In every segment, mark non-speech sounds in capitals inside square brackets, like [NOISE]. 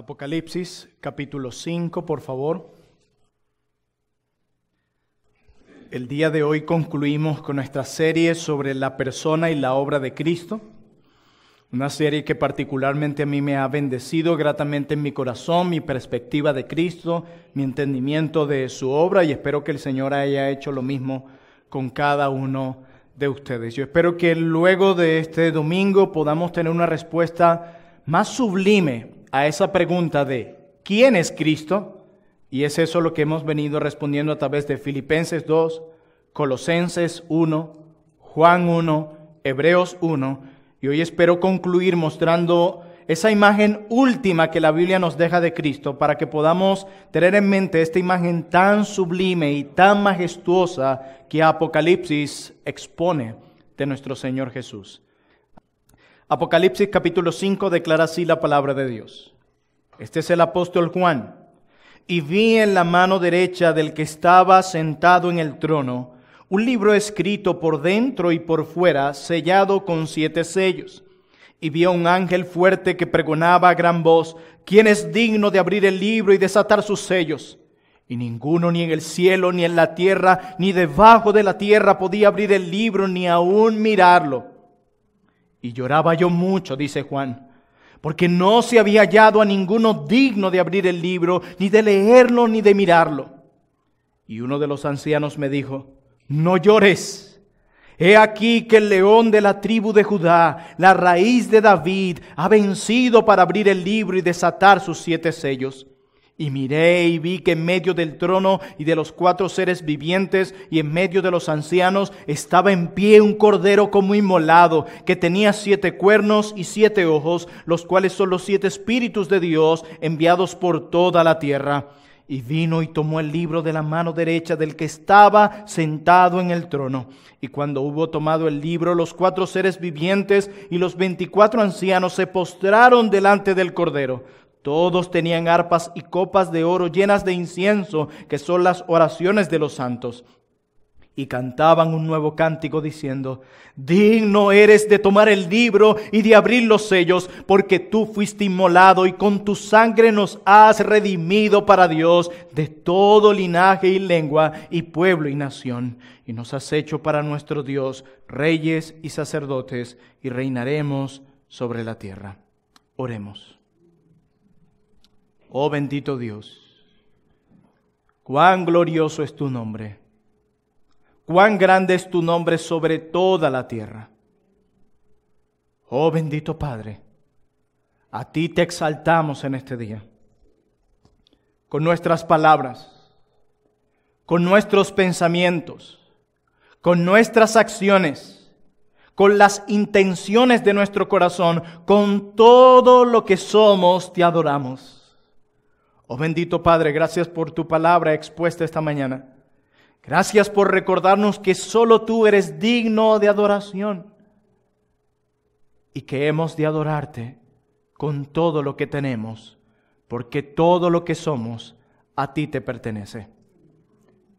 Apocalipsis capítulo 5, por favor. El día de hoy concluimos con nuestra serie sobre la persona y la obra de Cristo. Una serie que particularmente a mí me ha bendecido gratamente en mi corazón, mi perspectiva de Cristo, mi entendimiento de su obra y espero que el Señor haya hecho lo mismo con cada uno de ustedes. Yo espero que luego de este domingo podamos tener una respuesta más sublime a esa pregunta de ¿quién es Cristo? Y es eso lo que hemos venido respondiendo a través de Filipenses 2, Colosenses 1, Juan 1, Hebreos 1. Y hoy espero concluir mostrando esa imagen última que la Biblia nos deja de Cristo para que podamos tener en mente esta imagen tan sublime y tan majestuosa que Apocalipsis expone de nuestro Señor Jesús. Apocalipsis capítulo 5 declara así la palabra de Dios. Este es el apóstol Juan. Y vi en la mano derecha del que estaba sentado en el trono un libro escrito por dentro y por fuera, sellado con siete sellos. Y vi a un ángel fuerte que pregonaba a gran voz, ¿quién es digno de abrir el libro y desatar sus sellos? Y ninguno ni en el cielo, ni en la tierra, ni debajo de la tierra podía abrir el libro, ni aún mirarlo. Y lloraba yo mucho, dice Juan, porque no se había hallado a ninguno digno de abrir el libro, ni de leerlo, ni de mirarlo. Y uno de los ancianos me dijo, no llores. He aquí que el león de la tribu de Judá, la raíz de David, ha vencido para abrir el libro y desatar sus siete sellos. Y miré y vi que en medio del trono y de los cuatro seres vivientes y en medio de los ancianos estaba en pie un cordero como inmolado, que tenía siete cuernos y siete ojos, los cuales son los siete espíritus de Dios enviados por toda la tierra. Y vino y tomó el libro de la mano derecha del que estaba sentado en el trono. Y cuando hubo tomado el libro, los cuatro seres vivientes y los veinticuatro ancianos se postraron delante del cordero todos tenían arpas y copas de oro llenas de incienso, que son las oraciones de los santos. Y cantaban un nuevo cántico diciendo, digno eres de tomar el libro y de abrir los sellos, porque tú fuiste inmolado y con tu sangre nos has redimido para Dios de todo linaje y lengua y pueblo y nación. Y nos has hecho para nuestro Dios reyes y sacerdotes y reinaremos sobre la tierra. Oremos. Oh bendito Dios, cuán glorioso es tu nombre, cuán grande es tu nombre sobre toda la tierra. Oh bendito Padre, a ti te exaltamos en este día, con nuestras palabras, con nuestros pensamientos, con nuestras acciones, con las intenciones de nuestro corazón, con todo lo que somos, te adoramos. Oh bendito Padre, gracias por tu palabra expuesta esta mañana. Gracias por recordarnos que solo tú eres digno de adoración y que hemos de adorarte con todo lo que tenemos, porque todo lo que somos a ti te pertenece.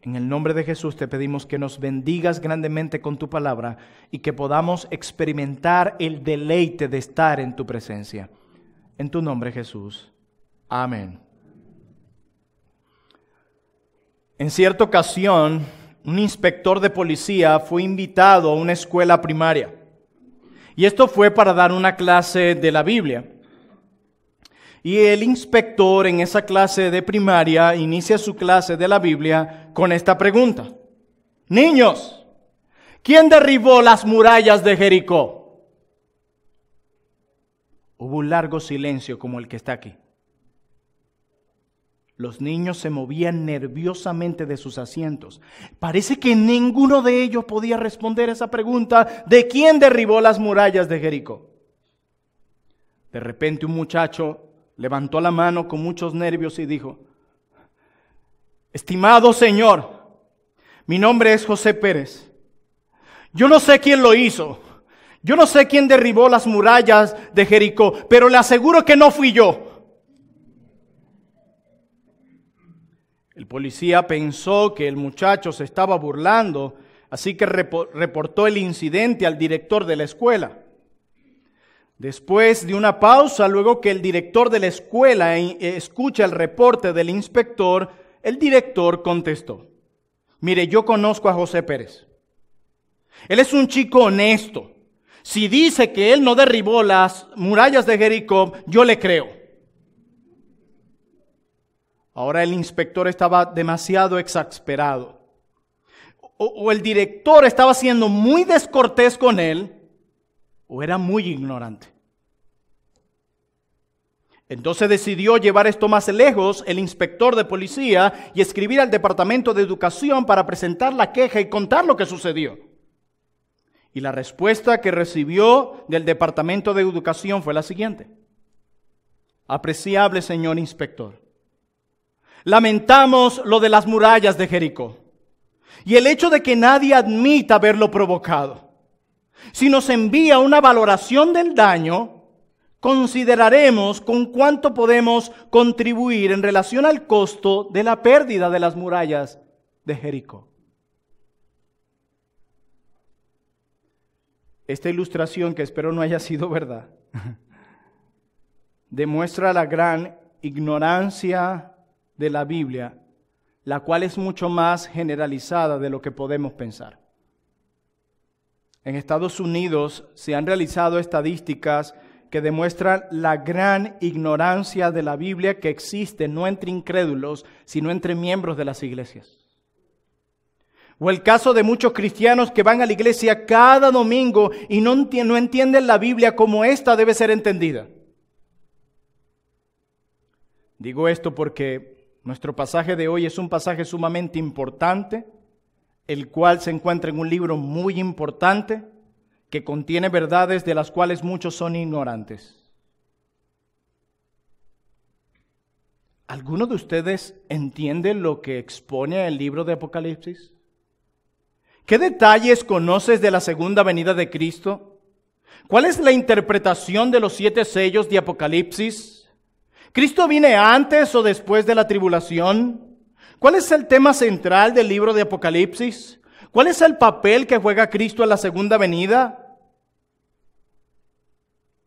En el nombre de Jesús te pedimos que nos bendigas grandemente con tu palabra y que podamos experimentar el deleite de estar en tu presencia. En tu nombre Jesús. Amén. En cierta ocasión, un inspector de policía fue invitado a una escuela primaria. Y esto fue para dar una clase de la Biblia. Y el inspector en esa clase de primaria inicia su clase de la Biblia con esta pregunta. Niños, ¿quién derribó las murallas de Jericó? Hubo un largo silencio como el que está aquí. Los niños se movían nerviosamente de sus asientos. Parece que ninguno de ellos podía responder esa pregunta de quién derribó las murallas de Jericó. De repente un muchacho levantó la mano con muchos nervios y dijo, Estimado Señor, mi nombre es José Pérez. Yo no sé quién lo hizo. Yo no sé quién derribó las murallas de Jericó, pero le aseguro que no fui yo. El policía pensó que el muchacho se estaba burlando, así que reportó el incidente al director de la escuela. Después de una pausa, luego que el director de la escuela eh, escucha el reporte del inspector, el director contestó, mire, yo conozco a José Pérez. Él es un chico honesto. Si dice que él no derribó las murallas de Jericó, yo le creo. Ahora el inspector estaba demasiado exasperado. O, el director estaba siendo muy descortés con él, o era muy ignorante. Entonces decidió llevar esto más lejos el inspector de policía y escribir al departamento de educación para presentar la queja y contar lo que sucedió. Y la respuesta que recibió del departamento de educación fue la siguiente. Apreciable señor inspector, lamentamos lo de las murallas de Jericó y el hecho de que nadie admita haberlo provocado. Si nos envía una valoración del daño, consideraremos con cuánto podemos contribuir en relación al costo de la pérdida de las murallas de Jericó. Esta ilustración, que espero no haya sido verdad, [LAUGHS] demuestra la gran ignorancia de la Biblia, la cual es mucho más generalizada de lo que podemos pensar. En Estados Unidos se han realizado estadísticas que demuestran la gran ignorancia de la Biblia que existe no entre incrédulos, sino entre miembros de las iglesias. O el caso de muchos cristianos que van a la iglesia cada domingo y no, no entienden la Biblia como esta debe ser entendida. Digo esto porque nuestro pasaje de hoy es un pasaje sumamente importante, el cual se encuentra en un libro muy importante que contiene verdades de las cuales muchos son ignorantes. ¿Alguno de ustedes entiende lo que expone el libro de Apocalipsis? ¿Qué detalles conoces de la segunda venida de Cristo? ¿Cuál es la interpretación de los siete sellos de Apocalipsis? ¿Cristo viene antes o después de la tribulación? ¿Cuál es el tema central del libro de Apocalipsis? ¿Cuál es el papel que juega Cristo en la segunda venida?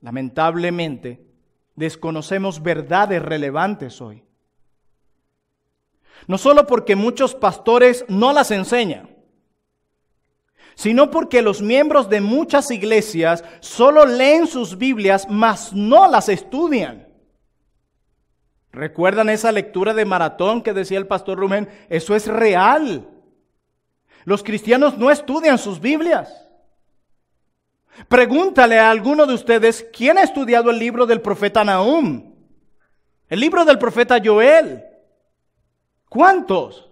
Lamentablemente, desconocemos verdades relevantes hoy. No solo porque muchos pastores no las enseñan, sino porque los miembros de muchas iglesias solo leen sus Biblias, mas no las estudian. ¿Recuerdan esa lectura de maratón que decía el pastor Rumen? Eso es real. Los cristianos no estudian sus Biblias. Pregúntale a alguno de ustedes quién ha estudiado el libro del profeta Nahum, el libro del profeta Joel. ¿Cuántos?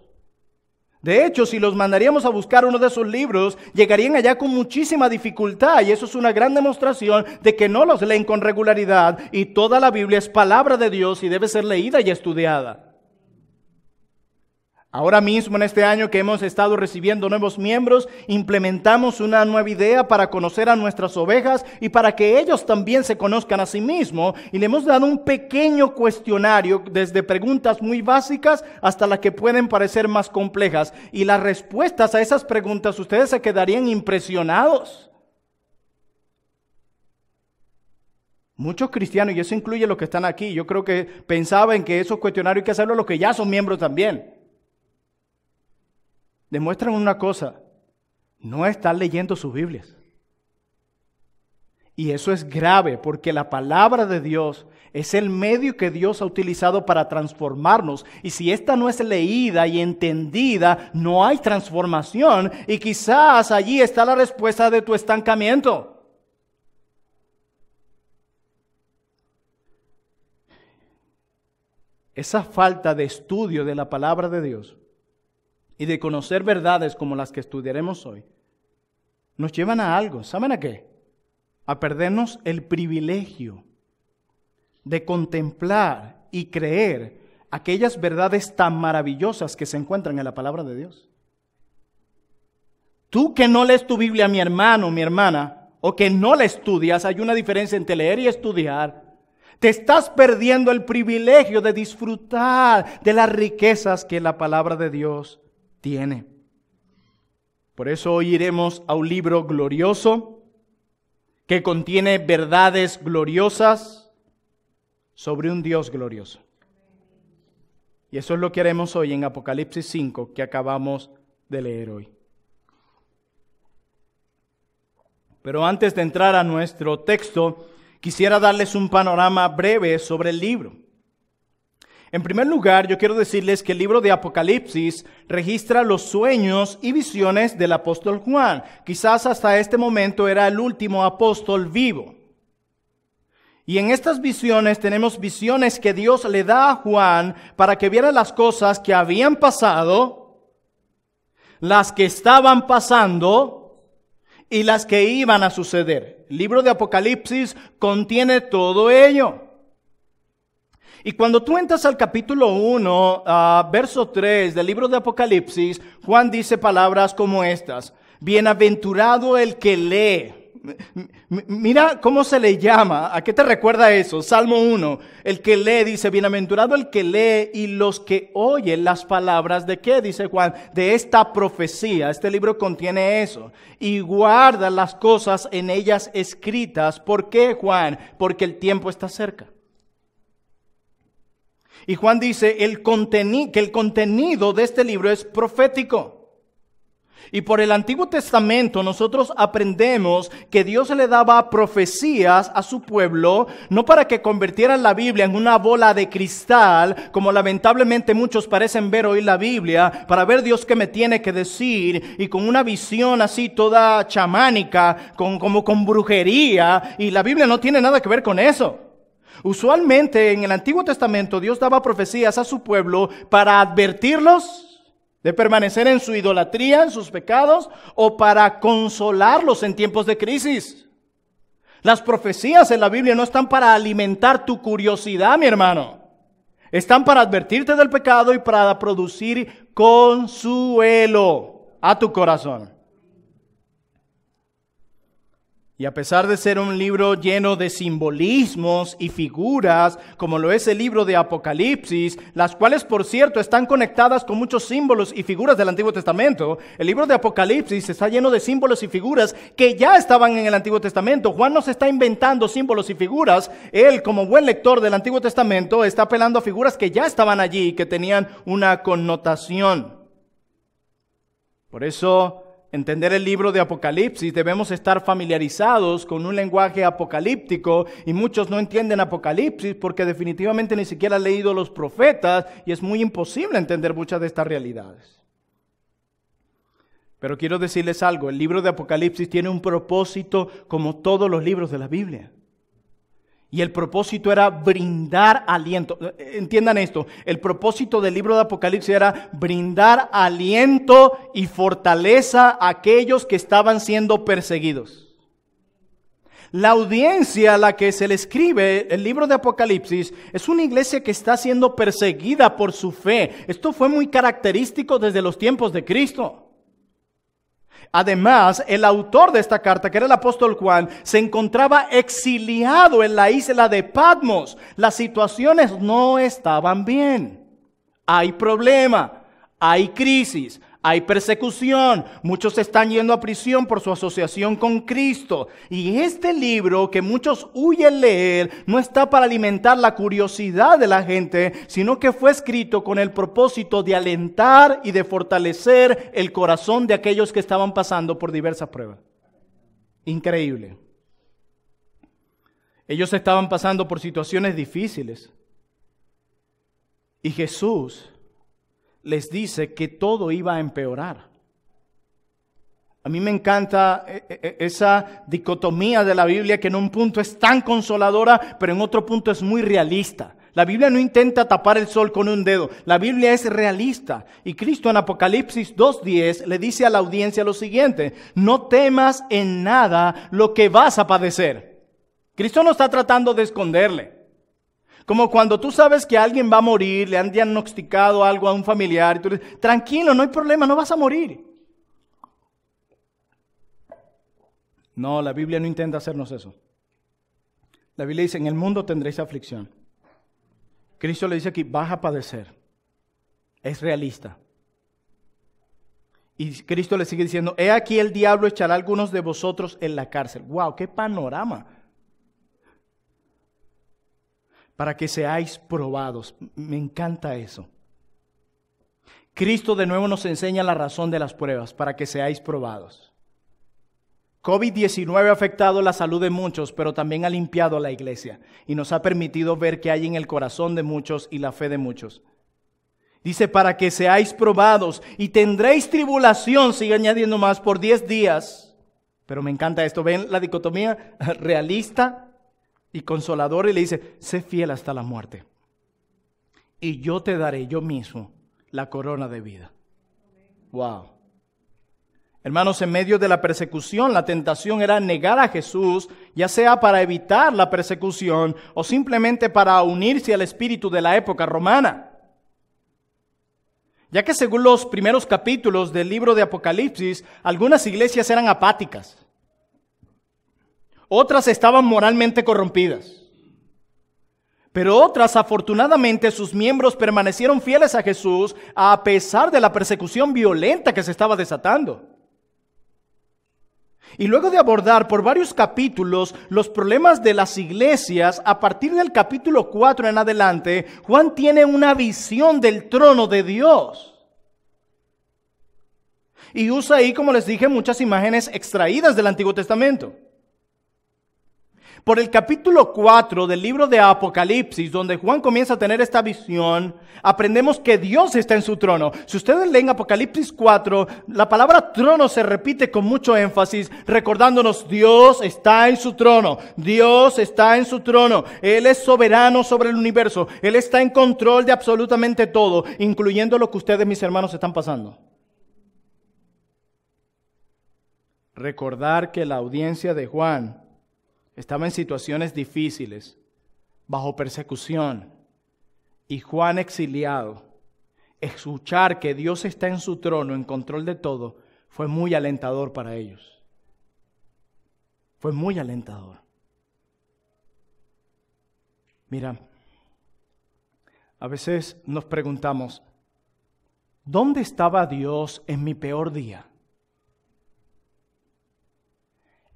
De hecho, si los mandaríamos a buscar uno de esos libros, llegarían allá con muchísima dificultad y eso es una gran demostración de que no los leen con regularidad y toda la Biblia es palabra de Dios y debe ser leída y estudiada. Ahora mismo, en este año que hemos estado recibiendo nuevos miembros, implementamos una nueva idea para conocer a nuestras ovejas y para que ellos también se conozcan a sí mismos. Y le hemos dado un pequeño cuestionario, desde preguntas muy básicas hasta las que pueden parecer más complejas. Y las respuestas a esas preguntas, ustedes se quedarían impresionados. Muchos cristianos, y eso incluye los que están aquí, yo creo que pensaban que esos cuestionarios hay que hacerlo los que ya son miembros también demuestran una cosa, no están leyendo sus Biblias. Y eso es grave porque la palabra de Dios es el medio que Dios ha utilizado para transformarnos. Y si esta no es leída y entendida, no hay transformación. Y quizás allí está la respuesta de tu estancamiento. Esa falta de estudio de la palabra de Dios y de conocer verdades como las que estudiaremos hoy, nos llevan a algo. ¿Saben a qué? A perdernos el privilegio de contemplar y creer aquellas verdades tan maravillosas que se encuentran en la palabra de Dios. Tú que no lees tu Biblia, mi hermano, mi hermana, o que no la estudias, hay una diferencia entre leer y estudiar. Te estás perdiendo el privilegio de disfrutar de las riquezas que la palabra de Dios tiene. Por eso hoy iremos a un libro glorioso que contiene verdades gloriosas sobre un Dios glorioso. Y eso es lo que haremos hoy en Apocalipsis 5 que acabamos de leer hoy. Pero antes de entrar a nuestro texto, quisiera darles un panorama breve sobre el libro. En primer lugar, yo quiero decirles que el libro de Apocalipsis registra los sueños y visiones del apóstol Juan. Quizás hasta este momento era el último apóstol vivo. Y en estas visiones tenemos visiones que Dios le da a Juan para que viera las cosas que habían pasado, las que estaban pasando y las que iban a suceder. El libro de Apocalipsis contiene todo ello. Y cuando tú entras al capítulo 1, ah, verso 3 del libro de Apocalipsis, Juan dice palabras como estas. Bienaventurado el que lee. Mira cómo se le llama. ¿A qué te recuerda eso? Salmo 1. El que lee dice, bienaventurado el que lee y los que oyen las palabras de qué, dice Juan, de esta profecía. Este libro contiene eso. Y guarda las cosas en ellas escritas. ¿Por qué, Juan? Porque el tiempo está cerca. Y Juan dice que el contenido de este libro es profético. Y por el Antiguo Testamento nosotros aprendemos que Dios le daba profecías a su pueblo, no para que convirtieran la Biblia en una bola de cristal, como lamentablemente muchos parecen ver hoy la Biblia, para ver Dios qué me tiene que decir, y con una visión así toda chamánica, con, como con brujería, y la Biblia no tiene nada que ver con eso. Usualmente en el Antiguo Testamento Dios daba profecías a su pueblo para advertirlos de permanecer en su idolatría, en sus pecados, o para consolarlos en tiempos de crisis. Las profecías en la Biblia no están para alimentar tu curiosidad, mi hermano. Están para advertirte del pecado y para producir consuelo a tu corazón. Y a pesar de ser un libro lleno de simbolismos y figuras, como lo es el libro de Apocalipsis, las cuales por cierto están conectadas con muchos símbolos y figuras del Antiguo Testamento, el libro de Apocalipsis está lleno de símbolos y figuras que ya estaban en el Antiguo Testamento. Juan no se está inventando símbolos y figuras, él como buen lector del Antiguo Testamento está apelando a figuras que ya estaban allí y que tenían una connotación. Por eso entender el libro de Apocalipsis, debemos estar familiarizados con un lenguaje apocalíptico y muchos no entienden Apocalipsis porque definitivamente ni siquiera han leído los profetas y es muy imposible entender muchas de estas realidades. Pero quiero decirles algo, el libro de Apocalipsis tiene un propósito como todos los libros de la Biblia. Y el propósito era brindar aliento. Entiendan esto, el propósito del libro de Apocalipsis era brindar aliento y fortaleza a aquellos que estaban siendo perseguidos. La audiencia a la que se le escribe el libro de Apocalipsis es una iglesia que está siendo perseguida por su fe. Esto fue muy característico desde los tiempos de Cristo. Además, el autor de esta carta, que era el apóstol Juan, se encontraba exiliado en la isla de Patmos. Las situaciones no estaban bien. Hay problema, hay crisis, hay persecución, muchos están yendo a prisión por su asociación con Cristo. Y este libro que muchos huyen leer no está para alimentar la curiosidad de la gente, sino que fue escrito con el propósito de alentar y de fortalecer el corazón de aquellos que estaban pasando por diversas pruebas. Increíble. Ellos estaban pasando por situaciones difíciles. Y Jesús les dice que todo iba a empeorar. A mí me encanta eh, eh, eh, esa dicotomía de la Biblia que en un punto es tan consoladora, pero en otro punto es muy realista. La Biblia no intenta tapar el sol con un dedo, la Biblia es realista. Y Cristo en Apocalipsis 2.10 le dice a la audiencia lo siguiente, no temas en nada lo que vas a padecer. Cristo no está tratando de esconderle. Como cuando tú sabes que alguien va a morir, le han diagnosticado algo a un familiar, y tú dices, tranquilo, no hay problema, no vas a morir. No, la Biblia no intenta hacernos eso. La Biblia dice, en el mundo tendréis aflicción. Cristo le dice aquí, vas a padecer. Es realista. Y Cristo le sigue diciendo, he aquí el diablo echará a algunos de vosotros en la cárcel. ¡Wow! ¡Qué panorama! Para que seáis probados. Me encanta eso. Cristo de nuevo nos enseña la razón de las pruebas, para que seáis probados. COVID-19 ha afectado la salud de muchos, pero también ha limpiado la iglesia y nos ha permitido ver qué hay en el corazón de muchos y la fe de muchos. Dice, para que seáis probados y tendréis tribulación, sigue añadiendo más, por 10 días. Pero me encanta esto, ven la dicotomía [LAUGHS] realista y consoladora y le dice, sé fiel hasta la muerte. Y yo te daré yo mismo la corona de vida. Wow. Hermanos, en medio de la persecución, la tentación era negar a Jesús, ya sea para evitar la persecución o simplemente para unirse al espíritu de la época romana. Ya que según los primeros capítulos del libro de Apocalipsis, algunas iglesias eran apáticas, otras estaban moralmente corrompidas. Pero otras, afortunadamente, sus miembros permanecieron fieles a Jesús a pesar de la persecución violenta que se estaba desatando. Y luego de abordar por varios capítulos los problemas de las iglesias, a partir del capítulo 4 en adelante, Juan tiene una visión del trono de Dios. Y usa ahí, como les dije, muchas imágenes extraídas del Antiguo Testamento. Por el capítulo 4 del libro de Apocalipsis, donde Juan comienza a tener esta visión, aprendemos que Dios está en su trono. Si ustedes leen Apocalipsis 4, la palabra trono se repite con mucho énfasis, recordándonos Dios está en su trono, Dios está en su trono, Él es soberano sobre el universo, Él está en control de absolutamente todo, incluyendo lo que ustedes, mis hermanos, están pasando. Recordar que la audiencia de Juan estaba en situaciones difíciles, bajo persecución, y Juan exiliado, escuchar que Dios está en su trono, en control de todo, fue muy alentador para ellos. Fue muy alentador. Mira, a veces nos preguntamos, ¿dónde estaba Dios en mi peor día?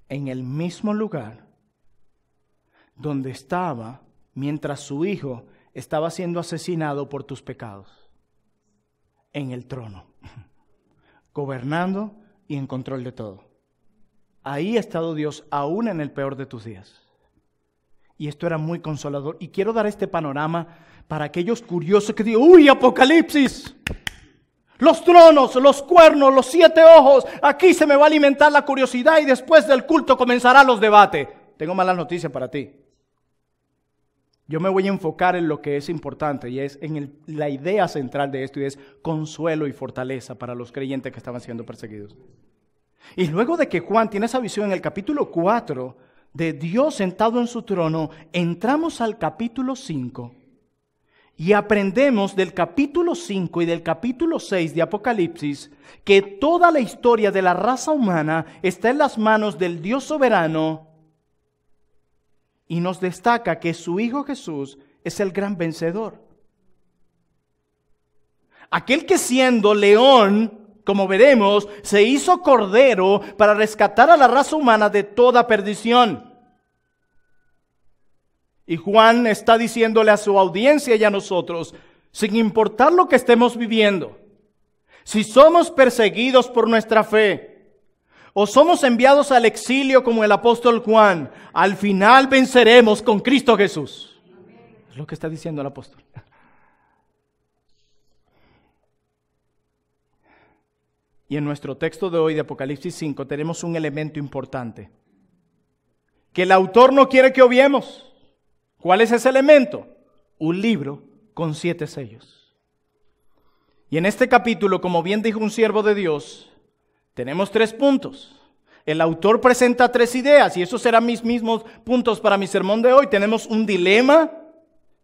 En el mismo lugar donde estaba mientras su hijo estaba siendo asesinado por tus pecados, en el trono, [LAUGHS] gobernando y en control de todo. Ahí ha estado Dios aún en el peor de tus días. Y esto era muy consolador. Y quiero dar este panorama para aquellos curiosos que digan, uy, Apocalipsis. Los tronos, los cuernos, los siete ojos. Aquí se me va a alimentar la curiosidad y después del culto comenzarán los debates. Tengo malas noticias para ti. Yo me voy a enfocar en lo que es importante y es en la idea central de esto y es consuelo y fortaleza para los creyentes que estaban siendo perseguidos. Y luego de que Juan tiene esa visión en el capítulo 4 de Dios sentado en su trono, entramos al capítulo 5 y aprendemos del capítulo 5 y del capítulo 6 de Apocalipsis que toda la historia de la raza humana está en las manos del Dios soberano y nos destaca que su Hijo Jesús es el gran vencedor. Aquel que siendo león, como veremos, se hizo cordero para rescatar a la raza humana de toda perdición. Y Juan está diciéndole a su audiencia y a nosotros, sin importar lo que estemos viviendo, si somos perseguidos por nuestra fe, o somos enviados al exilio como el apóstol Juan, al final venceremos con Cristo Jesús. Es lo que está diciendo el apóstol. Y en nuestro texto de hoy de Apocalipsis 5 tenemos un elemento importante que el autor no quiere que obviemos. ¿Cuál es ese elemento? Un libro con siete sellos. Y en este capítulo, como bien dijo un siervo de Dios, tenemos tres puntos. El autor presenta tres ideas y esos serán mis mismos puntos para mi sermón de hoy. Tenemos un dilema,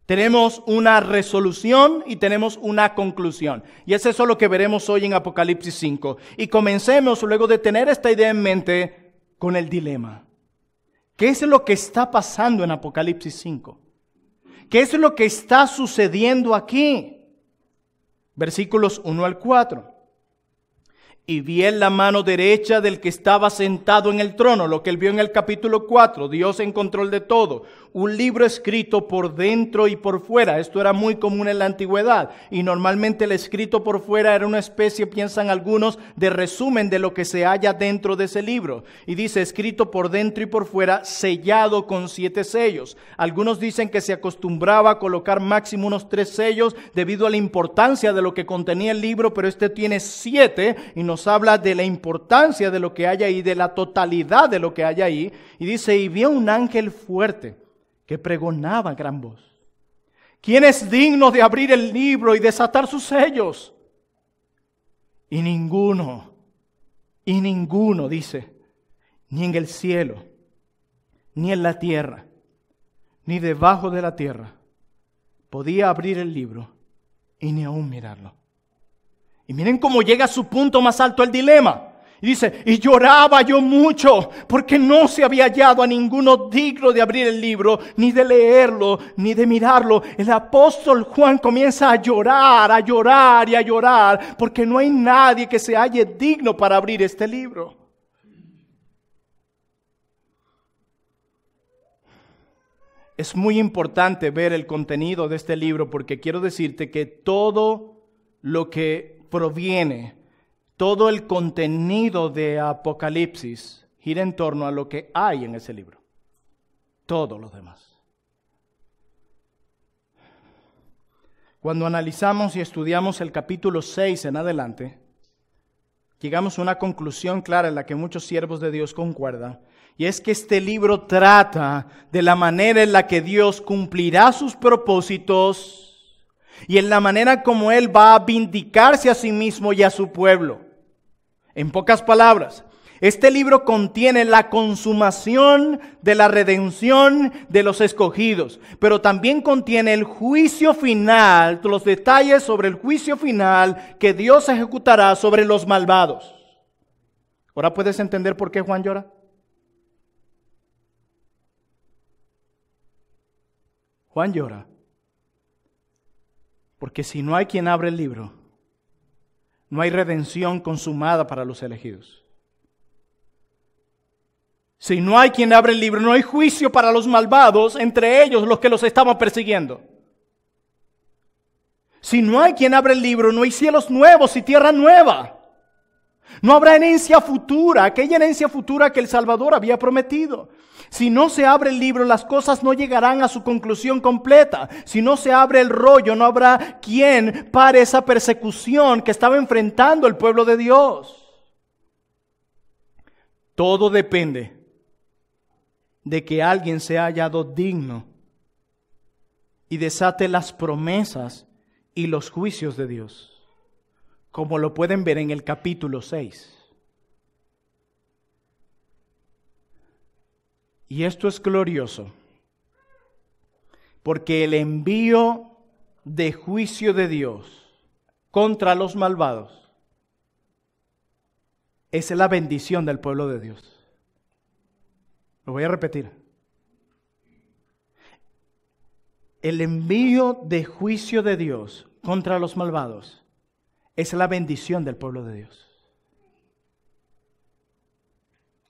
tenemos una resolución y tenemos una conclusión. Y es eso lo que veremos hoy en Apocalipsis 5. Y comencemos luego de tener esta idea en mente con el dilema. ¿Qué es lo que está pasando en Apocalipsis 5? ¿Qué es lo que está sucediendo aquí? Versículos 1 al 4. Y vi en la mano derecha del que estaba sentado en el trono, lo que él vio en el capítulo 4, Dios en control de todo, un libro escrito por dentro y por fuera. Esto era muy común en la antigüedad y normalmente el escrito por fuera era una especie, piensan algunos, de resumen de lo que se halla dentro de ese libro. Y dice escrito por dentro y por fuera, sellado con siete sellos. Algunos dicen que se acostumbraba a colocar máximo unos tres sellos debido a la importancia de lo que contenía el libro, pero este tiene siete y nos habla de la importancia de lo que hay ahí, de la totalidad de lo que hay ahí. Y dice, y vio un ángel fuerte que pregonaba gran voz. ¿Quién es digno de abrir el libro y desatar sus sellos? Y ninguno, y ninguno, dice, ni en el cielo, ni en la tierra, ni debajo de la tierra, podía abrir el libro y ni aún mirarlo. Y miren cómo llega a su punto más alto el dilema. Y dice, y lloraba yo mucho porque no se había hallado a ninguno digno de abrir el libro, ni de leerlo, ni de mirarlo. El apóstol Juan comienza a llorar, a llorar y a llorar porque no hay nadie que se halle digno para abrir este libro. Es muy importante ver el contenido de este libro porque quiero decirte que todo lo que proviene todo el contenido de Apocalipsis gira en torno a lo que hay en ese libro. Todo lo demás. Cuando analizamos y estudiamos el capítulo 6 en adelante, llegamos a una conclusión clara en la que muchos siervos de Dios concuerdan, y es que este libro trata de la manera en la que Dios cumplirá sus propósitos y en la manera como Él va a vindicarse a sí mismo y a su pueblo. En pocas palabras, este libro contiene la consumación de la redención de los escogidos, pero también contiene el juicio final, los detalles sobre el juicio final que Dios ejecutará sobre los malvados. ¿Ahora puedes entender por qué Juan llora? Juan llora. Porque si no hay quien abre el libro, no hay redención consumada para los elegidos. Si no hay quien abre el libro, no hay juicio para los malvados, entre ellos los que los estaban persiguiendo. Si no hay quien abre el libro, no hay cielos nuevos y tierra nueva. No habrá herencia futura, aquella herencia futura que el Salvador había prometido. Si no se abre el libro, las cosas no llegarán a su conclusión completa. Si no se abre el rollo, no habrá quien pare esa persecución que estaba enfrentando el pueblo de Dios. Todo depende de que alguien sea hallado digno y desate las promesas y los juicios de Dios, como lo pueden ver en el capítulo 6. Y esto es glorioso, porque el envío de juicio de Dios contra los malvados es la bendición del pueblo de Dios. Lo voy a repetir. El envío de juicio de Dios contra los malvados es la bendición del pueblo de Dios.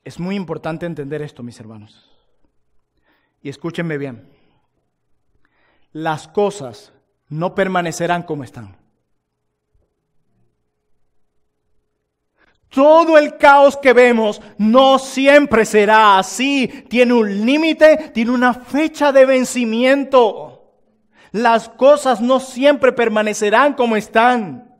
Es muy importante entender esto, mis hermanos. Y escúchenme bien. Las cosas no permanecerán como están. Todo el caos que vemos no siempre será así. Tiene un límite, tiene una fecha de vencimiento. Las cosas no siempre permanecerán como están.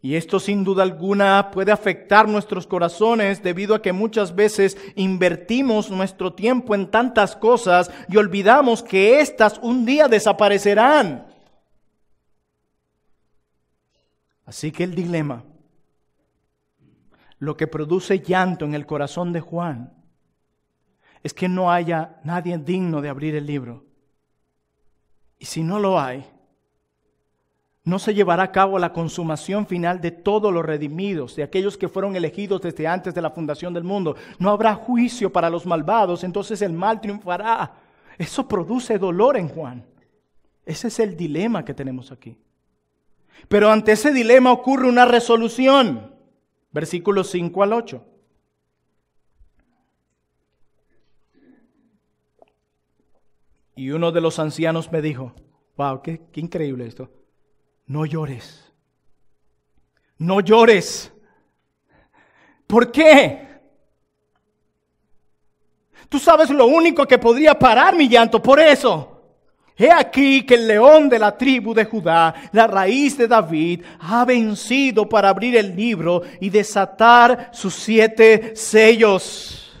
Y esto sin duda alguna puede afectar nuestros corazones debido a que muchas veces invertimos nuestro tiempo en tantas cosas y olvidamos que éstas un día desaparecerán. Así que el dilema, lo que produce llanto en el corazón de Juan, es que no haya nadie digno de abrir el libro. Y si no lo hay, no se llevará a cabo la consumación final de todos los redimidos, de aquellos que fueron elegidos desde antes de la fundación del mundo. No habrá juicio para los malvados, entonces el mal triunfará. Eso produce dolor en Juan. Ese es el dilema que tenemos aquí. Pero ante ese dilema ocurre una resolución. Versículos 5 al 8. Y uno de los ancianos me dijo, wow, qué, qué increíble esto. No llores. No llores. ¿Por qué? Tú sabes lo único que podría parar mi llanto por eso. He aquí que el león de la tribu de Judá, la raíz de David, ha vencido para abrir el libro y desatar sus siete sellos.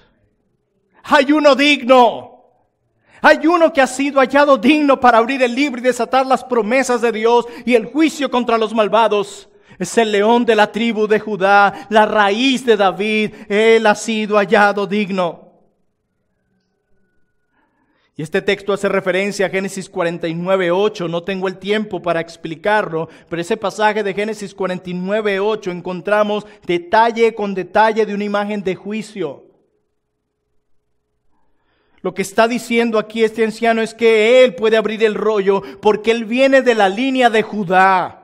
Hay uno digno. Hay uno que ha sido hallado digno para abrir el libro y desatar las promesas de Dios y el juicio contra los malvados. Es el león de la tribu de Judá, la raíz de David. Él ha sido hallado digno. Y este texto hace referencia a Génesis 49, 8. No tengo el tiempo para explicarlo, pero ese pasaje de Génesis 49, 8 encontramos detalle con detalle de una imagen de juicio. Lo que está diciendo aquí este anciano es que él puede abrir el rollo porque él viene de la línea de Judá.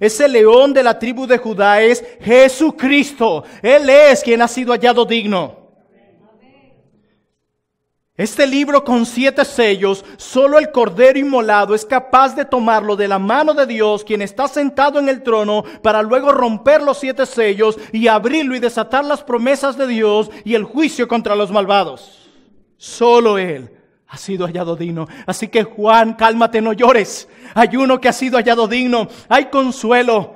Ese león de la tribu de Judá es Jesucristo. Él es quien ha sido hallado digno. Este libro con siete sellos, solo el Cordero Inmolado es capaz de tomarlo de la mano de Dios, quien está sentado en el trono, para luego romper los siete sellos y abrirlo y desatar las promesas de Dios y el juicio contra los malvados. Solo Él ha sido hallado digno. Así que Juan, cálmate, no llores. Hay uno que ha sido hallado digno. Hay consuelo.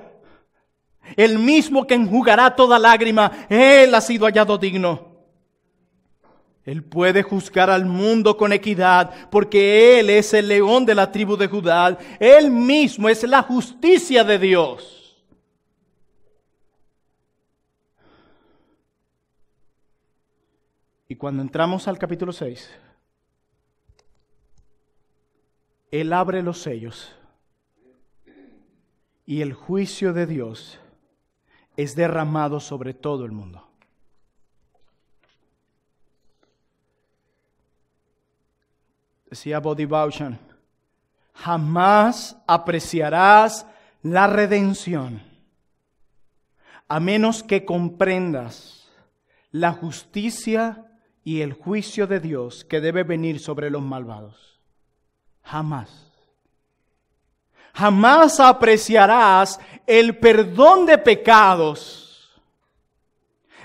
El mismo que enjugará toda lágrima. Él ha sido hallado digno. Él puede juzgar al mundo con equidad porque Él es el león de la tribu de Judá. Él mismo es la justicia de Dios. Y cuando entramos al capítulo 6, Él abre los sellos y el juicio de Dios es derramado sobre todo el mundo. decía Body Bauchan, jamás apreciarás la redención a menos que comprendas la justicia y el juicio de Dios que debe venir sobre los malvados. Jamás. Jamás apreciarás el perdón de pecados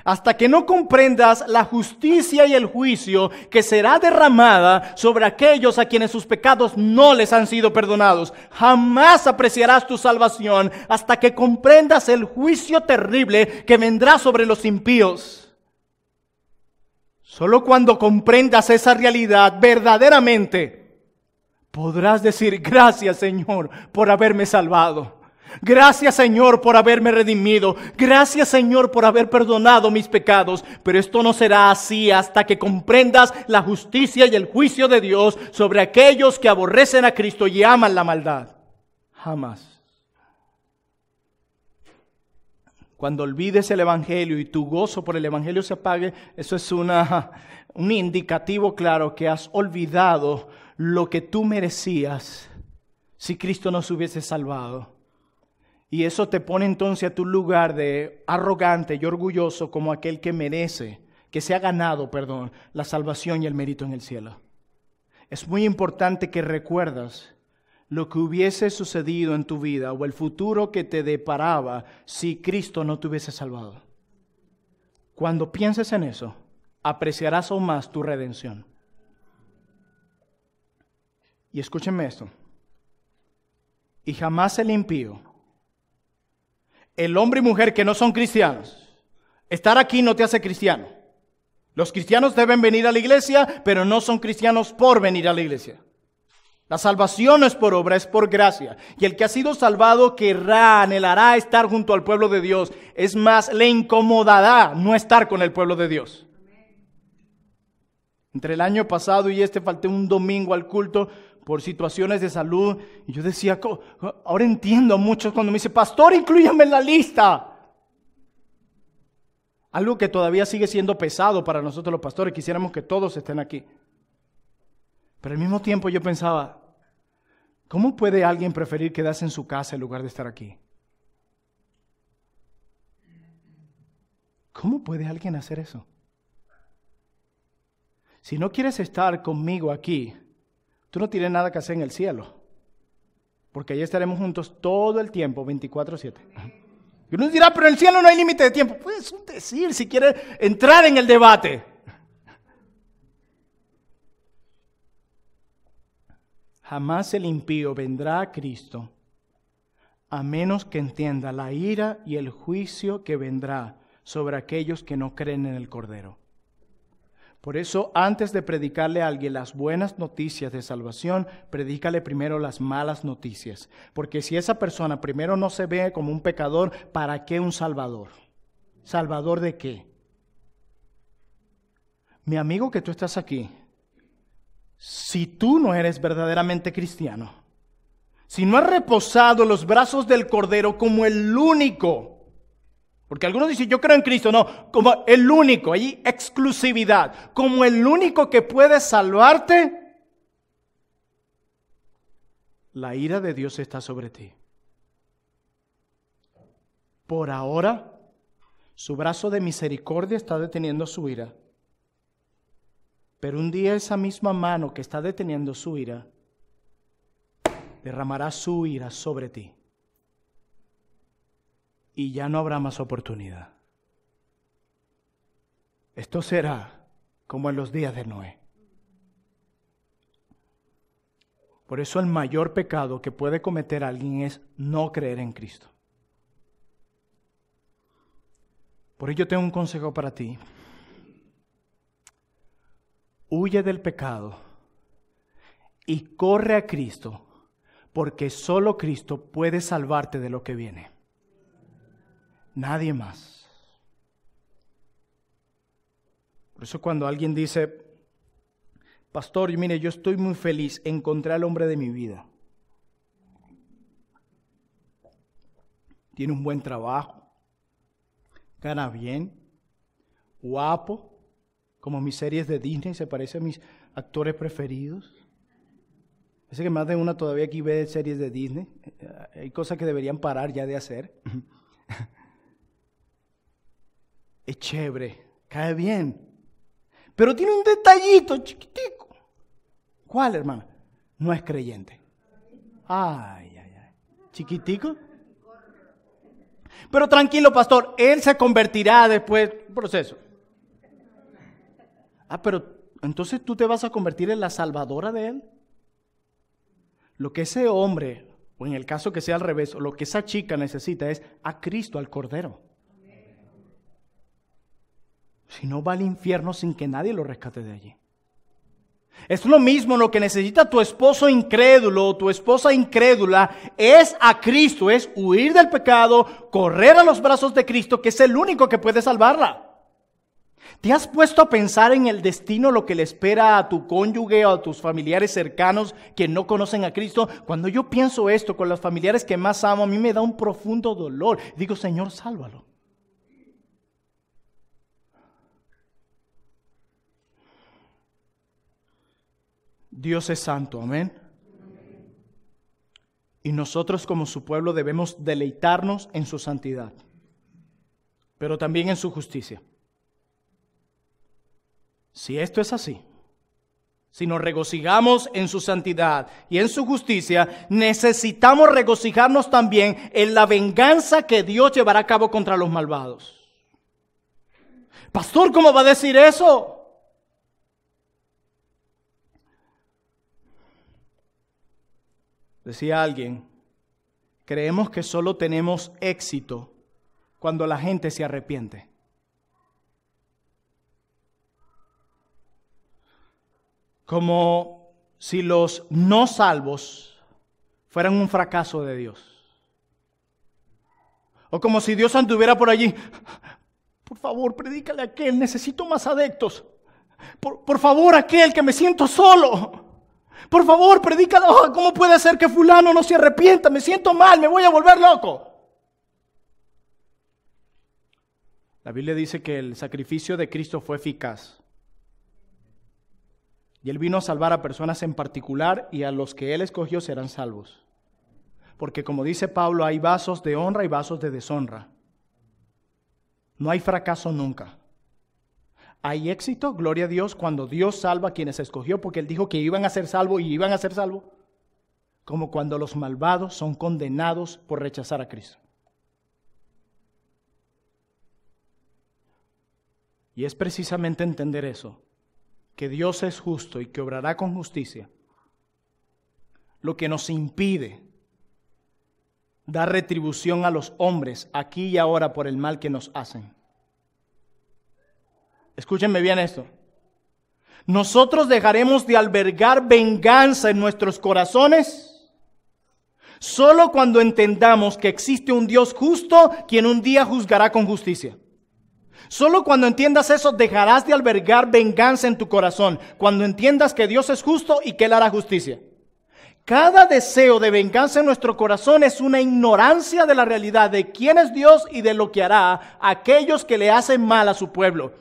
hasta que no comprendas la justicia y el juicio que será derramada sobre aquellos a quienes sus pecados no les han sido perdonados. Jamás apreciarás tu salvación hasta que comprendas el juicio terrible que vendrá sobre los impíos. Solo cuando comprendas esa realidad verdaderamente, podrás decir gracias Señor por haberme salvado. Gracias Señor por haberme redimido. Gracias Señor por haber perdonado mis pecados. Pero esto no será así hasta que comprendas la justicia y el juicio de Dios sobre aquellos que aborrecen a Cristo y aman la maldad. Jamás. Cuando olvides el Evangelio y tu gozo por el Evangelio se apague, eso es una, [LAUGHS] un indicativo claro que has olvidado lo que tú merecías si Cristo nos hubiese salvado. Y eso te pone entonces a tu lugar de arrogante y orgulloso como aquel que merece, que se ha ganado, perdón, la salvación y el mérito en el cielo. Es muy importante que recuerdas lo que hubiese sucedido en tu vida o el futuro que te deparaba si Cristo no te hubiese salvado. Cuando pienses en eso, apreciarás aún más tu redención. Y escúchenme esto. Y jamás el impío el hombre y mujer que no son cristianos. Estar aquí no te hace cristiano. Los cristianos deben venir a la iglesia, pero no son cristianos por venir a la iglesia. La salvación no es por obra, es por gracia. Y el que ha sido salvado querrá, anhelará estar junto al pueblo de Dios. Es más, le incomodará no estar con el pueblo de Dios. Entre el año pasado y este falté un domingo al culto por situaciones de salud. Y yo decía, ahora entiendo a muchos cuando me dice, pastor, incluyame en la lista. Algo que todavía sigue siendo pesado para nosotros los pastores. Quisiéramos que todos estén aquí. Pero al mismo tiempo yo pensaba, ¿Cómo puede alguien preferir quedarse en su casa en lugar de estar aquí? ¿Cómo puede alguien hacer eso? Si no quieres estar conmigo aquí, tú no tienes nada que hacer en el cielo. Porque ahí estaremos juntos todo el tiempo, 24/7. Y uno dirá, pero en el cielo no hay límite de tiempo. Un decir si quieres entrar en el debate. Jamás el impío vendrá a Cristo a menos que entienda la ira y el juicio que vendrá sobre aquellos que no creen en el Cordero. Por eso, antes de predicarle a alguien las buenas noticias de salvación, predícale primero las malas noticias. Porque si esa persona primero no se ve como un pecador, ¿para qué un salvador? ¿Salvador de qué? Mi amigo que tú estás aquí, si tú no eres verdaderamente cristiano, si no has reposado los brazos del Cordero como el único porque algunos dicen, yo creo en Cristo, no, como el único, hay exclusividad, como el único que puede salvarte, la ira de Dios está sobre ti. Por ahora, su brazo de misericordia está deteniendo su ira. Pero un día esa misma mano que está deteniendo su ira derramará su ira sobre ti y ya no habrá más oportunidad. Esto será como en los días de Noé. Por eso el mayor pecado que puede cometer alguien es no creer en Cristo. Por ello tengo un consejo para ti. Huye del pecado y corre a Cristo, porque solo Cristo puede salvarte de lo que viene. Nadie más. Por eso cuando alguien dice, pastor, mire, yo estoy muy feliz, encontré al hombre de mi vida. Tiene un buen trabajo, gana bien, guapo, como mis series de Disney, se parece a mis actores preferidos. Parece que más de una todavía aquí ve series de Disney. Hay cosas que deberían parar ya de hacer. [LAUGHS] es chévere, cae bien. Pero tiene un detallito chiquitico. ¿Cuál, hermano? No es creyente. Ay, ay, ay. ¿Chiquitico? Pero tranquilo, pastor, él se convertirá después proceso. Ah, pero entonces tú te vas a convertir en la salvadora de él. Lo que ese hombre, o en el caso que sea al revés, lo que esa chica necesita es a Cristo, al Cordero. Si no va al infierno sin que nadie lo rescate de allí. Es lo mismo lo que necesita tu esposo incrédulo o tu esposa incrédula es a Cristo, es huir del pecado, correr a los brazos de Cristo, que es el único que puede salvarla. ¿Te has puesto a pensar en el destino, lo que le espera a tu cónyuge o a tus familiares cercanos que no conocen a Cristo? Cuando yo pienso esto con los familiares que más amo, a mí me da un profundo dolor. Digo, Señor, sálvalo. Dios es santo, amén. Y nosotros como su pueblo debemos deleitarnos en su santidad, pero también en su justicia. Si esto es así, si nos regocijamos en su santidad y en su justicia, necesitamos regocijarnos también en la venganza que Dios llevará a cabo contra los malvados. Pastor, ¿cómo va a decir eso? Decía alguien, creemos que solo tenemos éxito cuando la gente se arrepiente. Como si los no salvos fueran un fracaso de Dios. O como si Dios anduviera por allí. Por favor, predícale a aquel, necesito más adeptos. Por, por favor, aquel que me siento solo. Por favor, predícalo. Oh, ¿Cómo puede ser que fulano no se arrepienta? Me siento mal, me voy a volver loco. La Biblia dice que el sacrificio de Cristo fue eficaz. Y Él vino a salvar a personas en particular y a los que Él escogió serán salvos. Porque como dice Pablo, hay vasos de honra y vasos de deshonra. No hay fracaso nunca. Hay éxito, gloria a Dios, cuando Dios salva a quienes escogió, porque Él dijo que iban a ser salvos y iban a ser salvos, como cuando los malvados son condenados por rechazar a Cristo. Y es precisamente entender eso, que Dios es justo y que obrará con justicia, lo que nos impide dar retribución a los hombres aquí y ahora por el mal que nos hacen. Escúchenme bien esto. Nosotros dejaremos de albergar venganza en nuestros corazones solo cuando entendamos que existe un Dios justo quien un día juzgará con justicia. Solo cuando entiendas eso dejarás de albergar venganza en tu corazón, cuando entiendas que Dios es justo y que Él hará justicia. Cada deseo de venganza en nuestro corazón es una ignorancia de la realidad de quién es Dios y de lo que hará a aquellos que le hacen mal a su pueblo.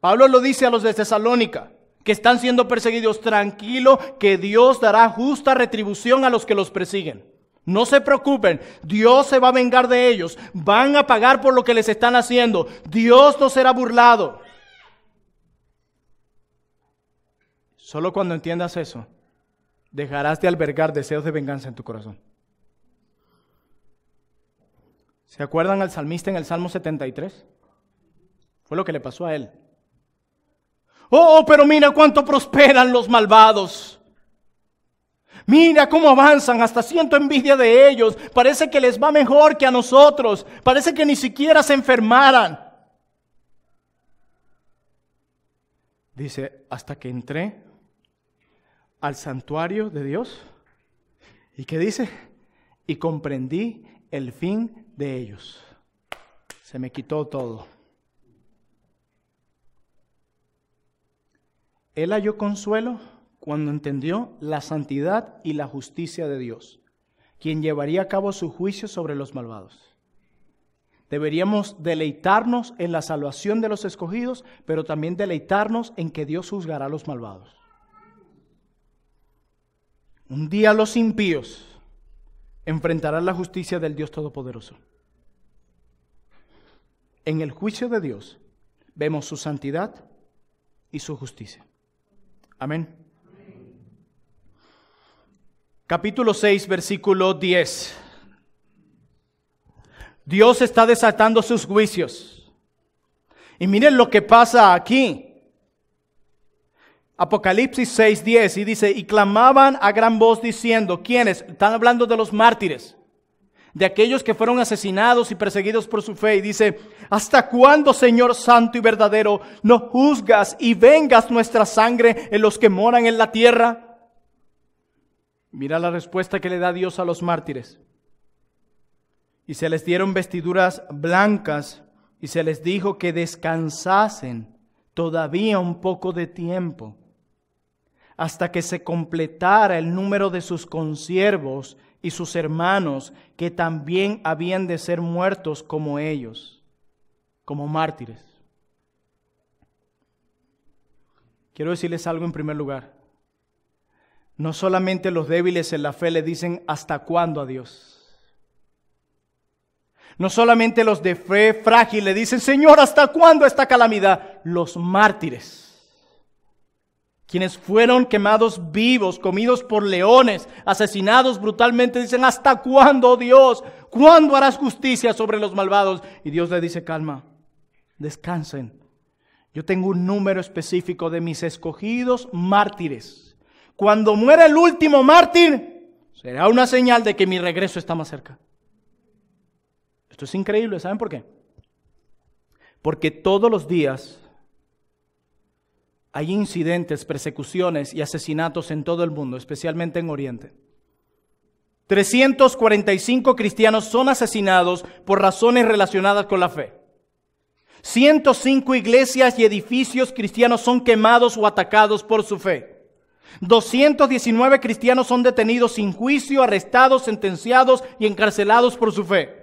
Pablo lo dice a los de Tesalónica, que están siendo perseguidos, tranquilo, que Dios dará justa retribución a los que los persiguen. No se preocupen, Dios se va a vengar de ellos, van a pagar por lo que les están haciendo, Dios no será burlado. Solo cuando entiendas eso, dejarás de albergar deseos de venganza en tu corazón. ¿Se acuerdan al salmista en el Salmo 73? Fue lo que le pasó a él. Oh, pero mira cuánto prosperan los malvados. Mira cómo avanzan, hasta siento envidia de ellos. Parece que les va mejor que a nosotros. Parece que ni siquiera se enfermaran. Dice, hasta que entré al santuario de Dios. ¿Y qué dice? Y comprendí el fin de ellos. Se me quitó todo. Él halló consuelo cuando entendió la santidad y la justicia de Dios, quien llevaría a cabo su juicio sobre los malvados. Deberíamos deleitarnos en la salvación de los escogidos, pero también deleitarnos en que Dios juzgará a los malvados. Un día los impíos enfrentarán la justicia del Dios Todopoderoso. En el juicio de Dios vemos su santidad y su justicia. Amén capítulo 6, versículo 10. Dios está desatando sus juicios. Y miren lo que pasa aquí. Apocalipsis 6, 10 y dice, y clamaban a gran voz diciendo, ¿quiénes? Están hablando de los mártires, de aquellos que fueron asesinados y perseguidos por su fe. Y dice, ¿hasta cuándo, Señor Santo y verdadero, no juzgas y vengas nuestra sangre en los que moran en la tierra? Mira la respuesta que le da Dios a los mártires. Y se les dieron vestiduras blancas y se les dijo que descansasen todavía un poco de tiempo hasta que se completara el número de sus consiervos y sus hermanos que también habían de ser muertos como ellos, como mártires. Quiero decirles algo en primer lugar. No solamente los débiles en la fe le dicen hasta cuándo a Dios. No solamente los de fe frágil le dicen, Señor, ¿hasta cuándo esta calamidad? Los mártires, quienes fueron quemados vivos, comidos por leones, asesinados brutalmente, dicen, ¿hasta cuándo, Dios? ¿Cuándo harás justicia sobre los malvados? Y Dios le dice, calma, descansen. Yo tengo un número específico de mis escogidos mártires cuando muera el último mártir, será una señal de que mi regreso está más cerca. Esto es increíble, ¿saben por qué? Porque todos los días hay incidentes, persecuciones y asesinatos en todo el mundo, especialmente en Oriente. 345 cristianos son asesinados por razones relacionadas con la fe. 105 iglesias y edificios cristianos son quemados o atacados por su fe. 219 cristianos son detenidos sin juicio, arrestados, sentenciados y encarcelados por su fe.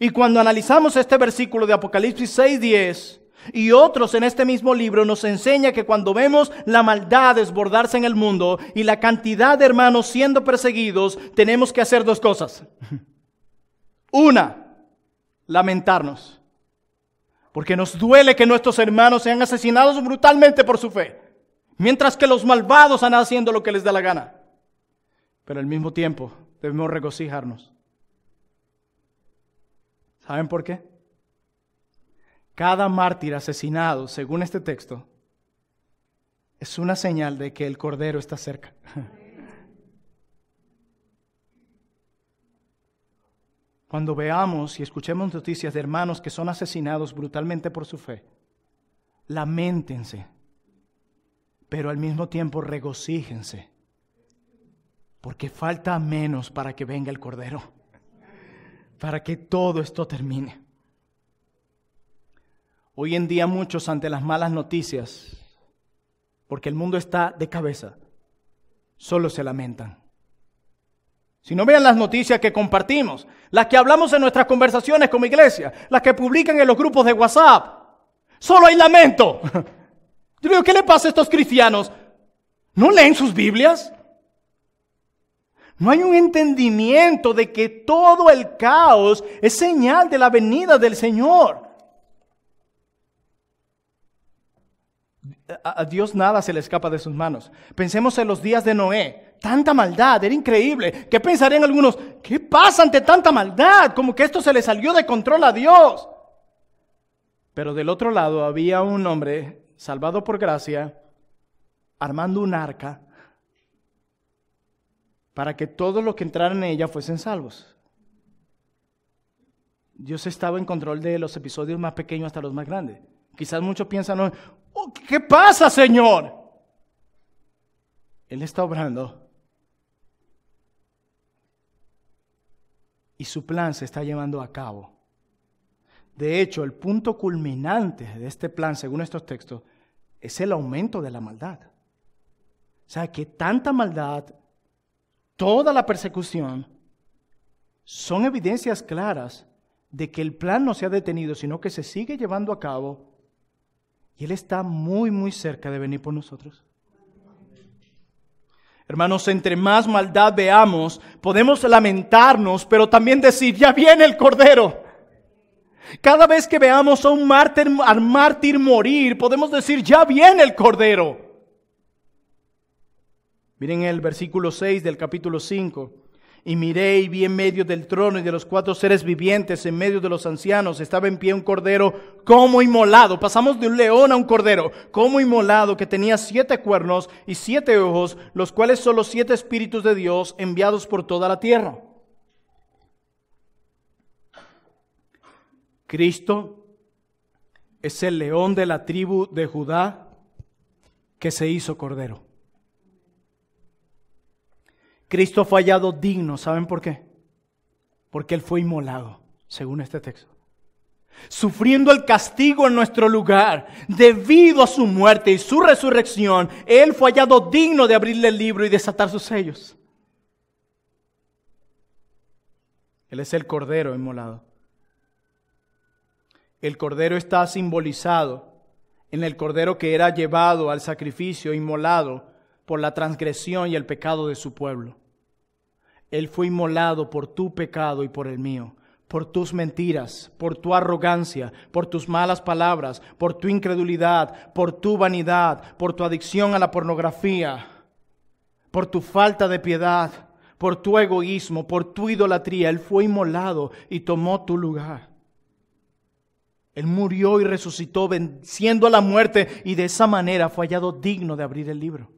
Y cuando analizamos este versículo de Apocalipsis 6:10, Y otros en este mismo libro nos enseña que cuando vemos la maldad desbordarse en el mundo y la cantidad de hermanos siendo perseguidos, tenemos que hacer dos cosas. Una, lamentarnos. Porque nos duele que nuestros hermanos sean asesinados brutalmente por su fe. Mientras que los malvados están haciendo lo que les da la gana. Pero al mismo tiempo debemos regocijarnos. ¿Saben por qué? Cada mártir asesinado, según este texto, es una señal de que el Cordero está cerca. [LAUGHS] Cuando veamos y escuchemos noticias de hermanos que son asesinados brutalmente por su fe, lamentense, pero al mismo tiempo regocíjense, porque falta menos para que venga el Cordero, para que todo esto termine. Hoy en día muchos ante las malas noticias, porque el mundo está de cabeza, solo se lamentan. Si no vean las noticias que compartimos, las que hablamos en nuestras conversaciones como iglesia, las que publican en los grupos de WhatsApp, solo hay lamento. [LAUGHS] Yo digo, ¿qué le pasa a estos cristianos? ¿No leen sus Biblias? No hay un entendimiento de que todo el caos es señal de la venida del Señor. A Dios nada se le escapa de sus manos. Pensemos en los días de Noé. Tanta maldad, era increíble. ¿Qué pensarían algunos? ¿Qué pasa ante tanta maldad? Como que esto se le salió de control a Dios. Pero del otro lado había un hombre salvado por gracia, armando un arca para que todos los que entraran en ella fuesen salvos. Dios estaba en control de los episodios más pequeños hasta los más grandes. Quizás muchos piensan, oh, ¿qué pasa, Señor? Él está obrando. Y su plan se está llevando a cabo. De hecho, el punto culminante de este plan, según estos textos, es el aumento de la maldad. O sea, que tanta maldad, toda la persecución, son evidencias claras de que el plan no se ha detenido, sino que se sigue llevando a cabo y Él está muy, muy cerca de venir por nosotros. Hermanos, entre más maldad veamos, podemos lamentarnos, pero también decir, ya viene el Cordero. Cada vez que veamos a un mártir, al mártir morir, podemos decir, ya viene el Cordero. Miren el versículo 6 del capítulo 5. Y miré y vi en medio del trono y de los cuatro seres vivientes, en medio de los ancianos, estaba en pie un cordero como inmolado. Pasamos de un león a un cordero, como inmolado, que tenía siete cuernos y siete ojos, los cuales son los siete espíritus de Dios enviados por toda la tierra. Cristo es el león de la tribu de Judá que se hizo cordero. Cristo fue hallado digno, ¿saben por qué? Porque Él fue inmolado, según este texto. Sufriendo el castigo en nuestro lugar, debido a su muerte y su resurrección, Él fue hallado digno de abrirle el libro y desatar sus sellos. Él es el Cordero inmolado. El Cordero está simbolizado en el Cordero que era llevado al sacrificio inmolado por la transgresión y el pecado de su pueblo. Él fue inmolado por tu pecado y por el mío, por tus mentiras, por tu arrogancia, por tus malas palabras, por tu incredulidad, por tu vanidad, por tu adicción a la pornografía, por tu falta de piedad, por tu egoísmo, por tu idolatría. Él fue inmolado y tomó tu lugar. Él murió y resucitó venciendo a la muerte y de esa manera fue hallado digno de abrir el libro.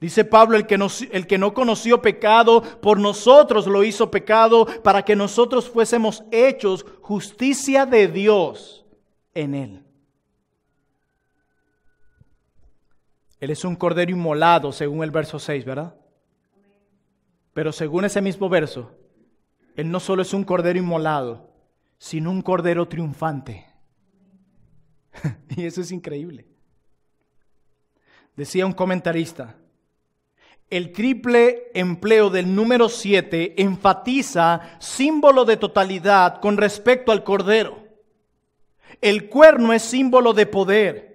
Dice Pablo, el que, el que no conoció pecado, por nosotros lo hizo pecado, para que nosotros fuésemos hechos justicia de Dios en él. Él es un cordero inmolado, según el verso 6, ¿verdad? Pero según ese mismo verso, Él no solo es un cordero inmolado, sino un cordero triunfante. [LAUGHS] y eso es increíble. Decía un comentarista, el triple empleo del número 7 enfatiza símbolo de totalidad con respecto al Cordero. El cuerno es símbolo de poder.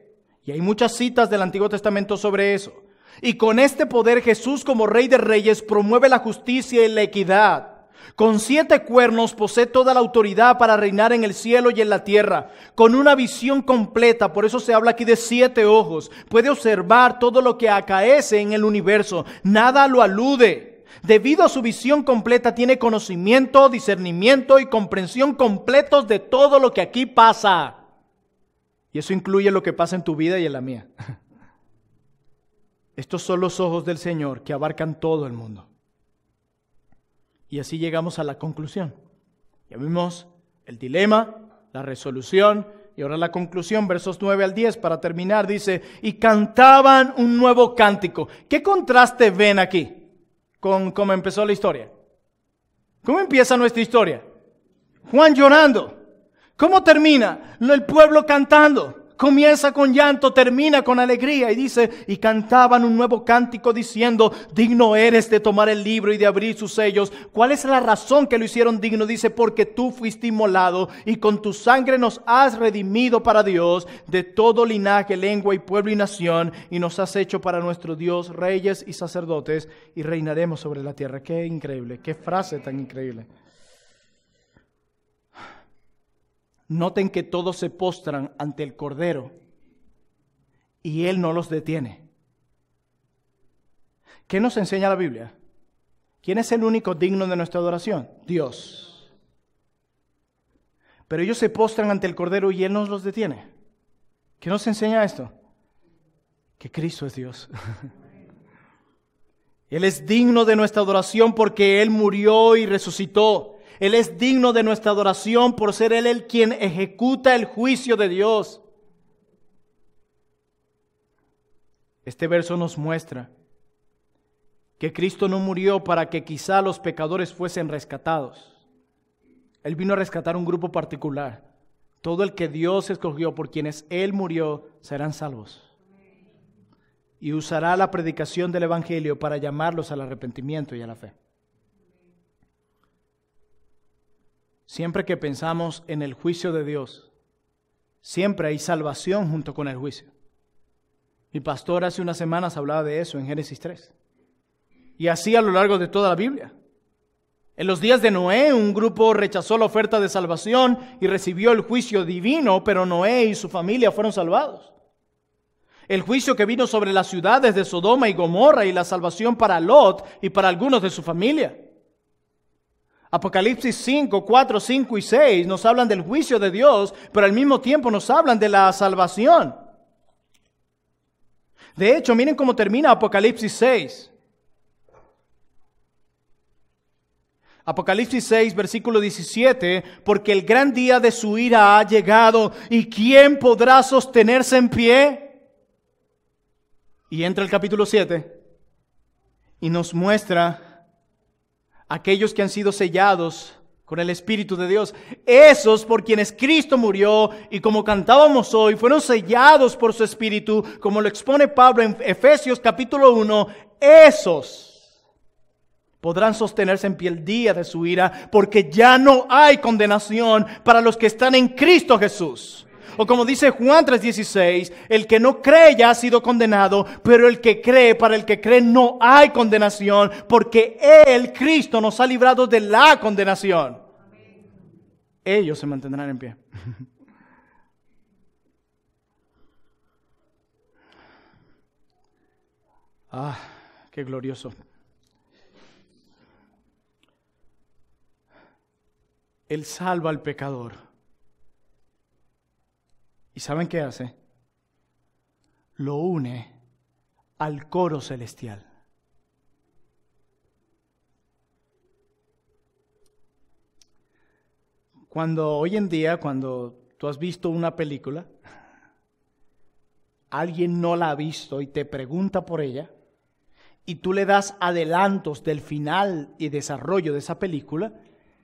Y hay muchas citas del Antiguo Testamento sobre eso. Y con este poder Jesús como Rey de Reyes promueve la justicia y la equidad. Con siete cuernos posee toda la autoridad para reinar en el cielo y en la tierra, con una visión completa, por eso se habla aquí de siete ojos. Puede observar todo lo que acaece en el universo, nada lo alude. Debido a su visión completa tiene conocimiento, discernimiento y comprensión completos de todo lo que aquí pasa. Y eso incluye lo que pasa en tu vida y en la mía. [LAUGHS] Estos son los ojos del Señor que abarcan todo el mundo. Y así llegamos a la conclusión. Ya vimos el dilema, la resolución y ahora la conclusión, versos 9 al 10 para terminar, dice, y cantaban un nuevo cántico. ¿Qué contraste ven aquí con cómo empezó la historia? ¿Cómo empieza nuestra historia? Juan llorando. ¿Cómo termina? El pueblo cantando. Comienza con llanto, termina con alegría y dice, y cantaban un nuevo cántico diciendo, digno eres de tomar el libro y de abrir sus sellos. ¿Cuál es la razón que lo hicieron digno? Dice, porque tú fuiste inmolado y con tu sangre nos has redimido para Dios de todo linaje, lengua y pueblo y nación y nos has hecho para nuestro Dios reyes y sacerdotes y reinaremos sobre la tierra. Qué increíble, qué frase tan increíble. Noten que todos se postran ante el Cordero y Él no los detiene. ¿Qué nos enseña la Biblia? ¿Quién es el único digno de nuestra adoración? Dios. Pero ellos se postran ante el Cordero y Él no los detiene. ¿Qué nos enseña esto? Que Cristo es Dios. [LAUGHS] Él es digno de nuestra adoración porque Él murió y resucitó. Él es digno de nuestra adoración por ser Él el quien ejecuta el juicio de Dios. Este verso nos muestra que Cristo no murió para que quizá los pecadores fuesen rescatados. Él vino a rescatar un grupo particular. Todo el que Dios escogió por quienes Él murió serán salvos. Y usará la predicación del Evangelio para llamarlos al arrepentimiento y a la fe. Siempre que pensamos en el juicio de Dios, siempre hay salvación junto con el juicio. Mi pastor hace unas semanas hablaba de eso en Génesis 3. Y así a lo largo de toda la Biblia. En los días de Noé, un grupo rechazó la oferta de salvación y recibió el juicio divino, pero Noé y su familia fueron salvados. El juicio que vino sobre las ciudades de Sodoma y Gomorra y la salvación para Lot y para algunos de su familia. Apocalipsis 5, 4, 5 y 6 nos hablan del juicio de Dios, pero al mismo tiempo nos hablan de la salvación. De hecho, miren cómo termina Apocalipsis 6. Apocalipsis 6, versículo 17, porque el gran día de su ira ha llegado y ¿quién podrá sostenerse en pie? Y entra el capítulo 7 y nos muestra aquellos que han sido sellados con el Espíritu de Dios, esos por quienes Cristo murió y como cantábamos hoy, fueron sellados por su Espíritu, como lo expone Pablo en Efesios capítulo 1, esos podrán sostenerse en pie el día de su ira, porque ya no hay condenación para los que están en Cristo Jesús. O como dice Juan 3:16, el que no cree ya ha sido condenado, pero el que cree, para el que cree no hay condenación, porque Él, Cristo, nos ha librado de la condenación. Ellos se mantendrán en pie. [LAUGHS] Ah, qué glorioso. Él salva al pecador. ¿Y saben qué hace? Lo une al coro celestial. Cuando hoy en día, cuando tú has visto una película, alguien no la ha visto y te pregunta por ella, y tú le das adelantos del final y desarrollo de esa película,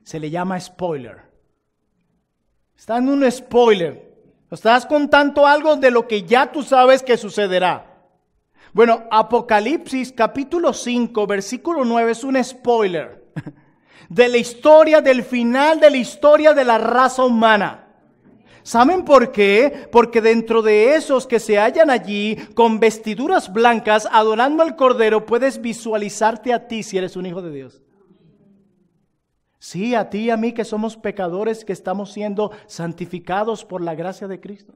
se le llama spoiler. Está en un spoiler. Estás contando algo de lo que ya tú sabes que sucederá. Bueno, Apocalipsis capítulo 5, versículo 9 es un spoiler [LAUGHS] de la historia, del final de la historia de la raza humana. ¿Saben por qué? Porque dentro de esos que se hallan allí con vestiduras blancas adorando al Cordero, puedes visualizarte a ti si eres un hijo de Dios. Sí, a ti y a mí que somos pecadores que estamos siendo santificados por la gracia de Cristo.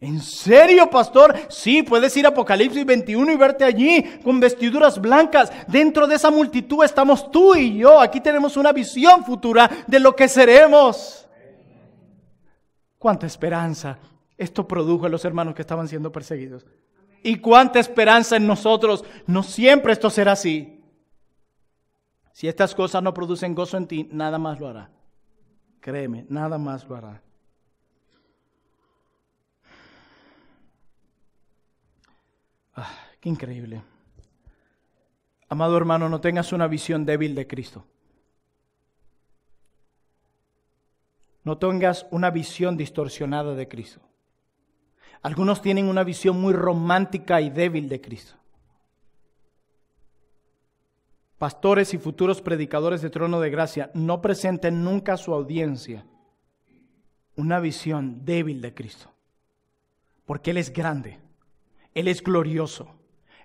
¿En serio, pastor? Sí, puedes ir a Apocalipsis 21 y verte allí con vestiduras blancas. Dentro de esa multitud estamos tú y yo. Aquí tenemos una visión futura de lo que seremos. ¿Cuánta esperanza esto produjo en los hermanos que estaban siendo perseguidos? ¿Y cuánta esperanza en nosotros? No siempre esto será así. Si estas cosas no producen gozo en ti, nada más lo hará. Créeme, nada más lo hará. Ah, qué increíble. Amado hermano, no tengas una visión débil de Cristo. No tengas una visión distorsionada de Cristo. Algunos tienen una visión muy romántica y débil de Cristo. Pastores y futuros predicadores de trono de gracia, no presenten nunca a su audiencia una visión débil de Cristo. Porque Él es grande, Él es glorioso,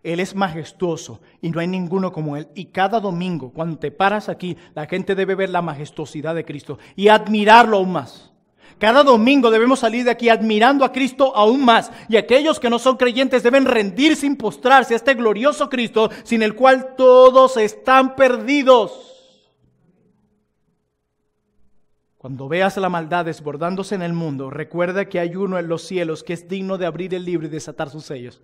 Él es majestuoso y no hay ninguno como Él. Y cada domingo, cuando te paras aquí, la gente debe ver la majestuosidad de Cristo y admirarlo aún más. Cada domingo debemos salir de aquí admirando a Cristo aún más. Y aquellos que no son creyentes deben rendirse y postrarse a este glorioso Cristo sin el cual todos están perdidos. Cuando veas la maldad desbordándose en el mundo, recuerda que hay uno en los cielos que es digno de abrir el libro y desatar sus sellos.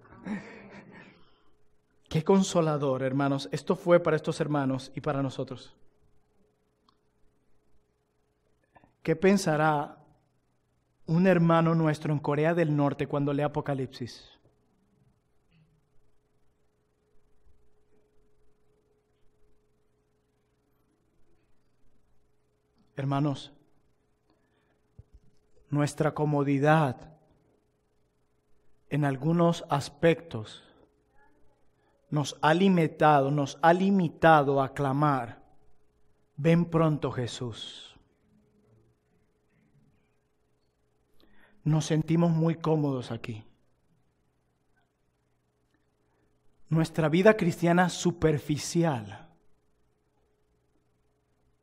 Qué consolador, hermanos. Esto fue para estos hermanos y para nosotros. ¿Qué pensará un hermano nuestro en Corea del Norte cuando lee Apocalipsis. Hermanos, nuestra comodidad en algunos aspectos nos ha limitado, nos ha limitado a clamar, ven pronto Jesús. Nos sentimos muy cómodos aquí. Nuestra vida cristiana superficial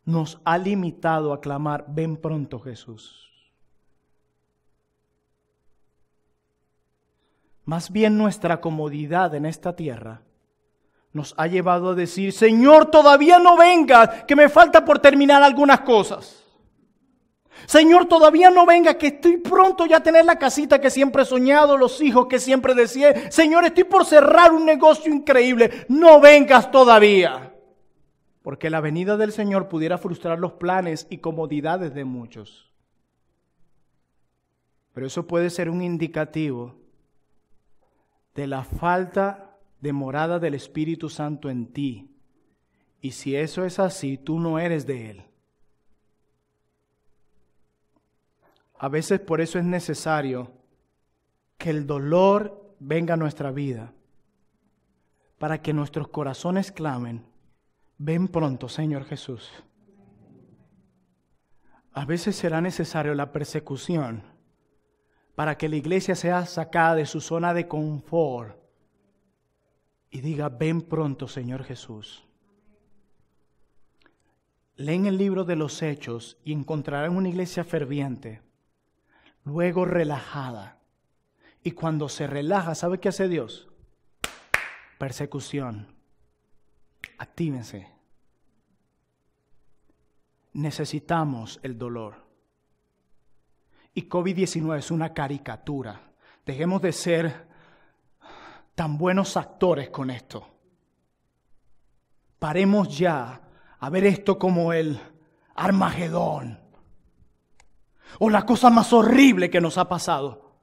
nos ha limitado a clamar, ven pronto Jesús. Más bien nuestra comodidad en esta tierra nos ha llevado a decir, Señor, todavía no vengas, que me falta por terminar algunas cosas. Señor, todavía no venga, que estoy pronto ya a tener la casita que siempre he soñado, los hijos que siempre deseé. Señor, estoy por cerrar un negocio increíble. No vengas todavía. Porque la venida del Señor pudiera frustrar los planes y comodidades de muchos. Pero eso puede ser un indicativo de la falta de morada del Espíritu Santo en ti. Y si eso es así, tú no eres de Él. A veces por eso es necesario que el dolor venga a nuestra vida, para que nuestros corazones clamen, ven pronto, Señor Jesús. A veces será necesario la persecución para que la iglesia sea sacada de su zona de confort y diga, ven pronto, Señor Jesús. Leen el libro de los Hechos y encontrarán una iglesia ferviente luego relajada. Y cuando se relaja, ¿sabe qué hace Dios? Persecución. Actívense. Necesitamos el dolor. Y COVID-19 es una caricatura. Dejemos de ser tan buenos actores con esto. Paremos ya a ver esto como el Armagedón o la cosa más horrible que nos ha pasado.